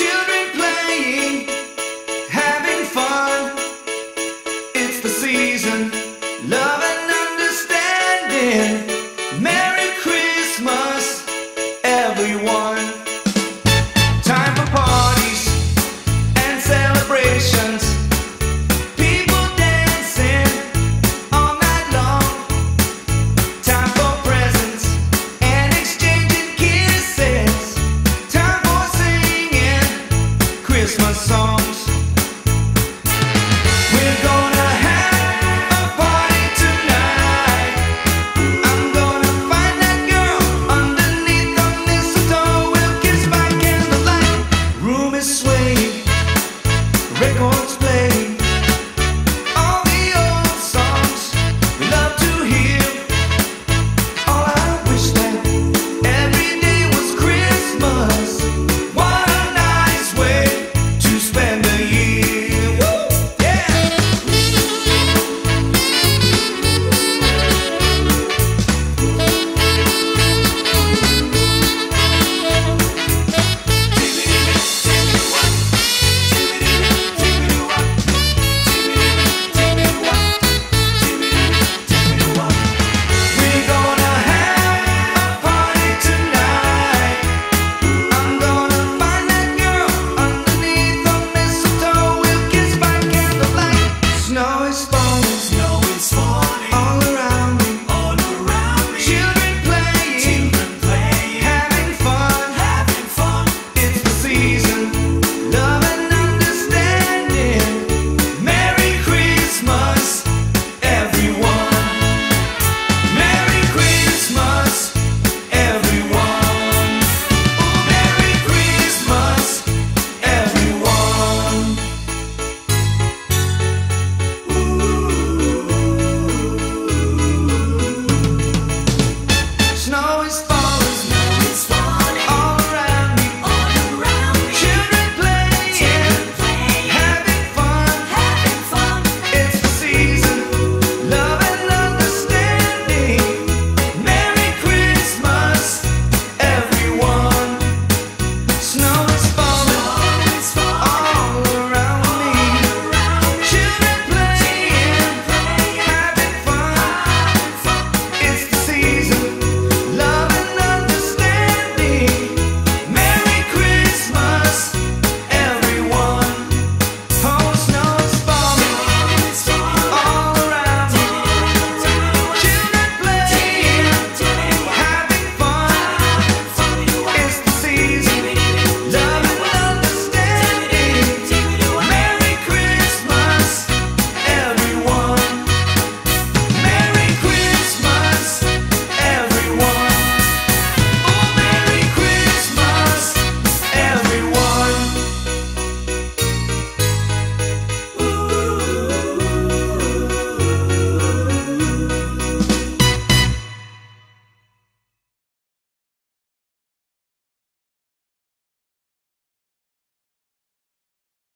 you. Christmas going